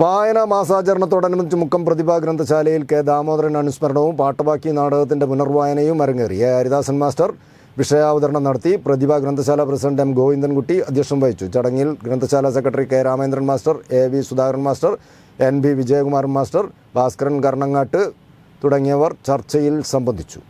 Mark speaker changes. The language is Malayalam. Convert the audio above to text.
Speaker 1: വായനാ മാസാചരണത്തോടനുബന്ധിച്ച് മുക്കം പ്രതിഭാ ഗ്രന്ഥശാലയിൽ കെ ദാമോദരൻ അനുസ്മരണവും പാട്ടബാക്കി നാടകത്തിന്റെ പുനർവായനയും അരങ്ങേറി. എ. ഹരിദാസൻ മാസ്റ്റർ വിഷയാവതരണം നടത്തി പ്രതിഭാ ഗ്രന്ഥശാല പ്രസിഡന്റ് എം ഗോവിന്ദൻകുട്ടി അധ്യക്ഷം വഹിച്ചു. ചടങ്ങിൽ ഗ്രന്ഥശാല secretary K Ramendran master A V Sudhakaran master N B Vijayakumaran master Bhaskaran Karnangatt തുടങ്ങിയവർ ചർച്ചയിൽ സംബന്ധിച്ചു.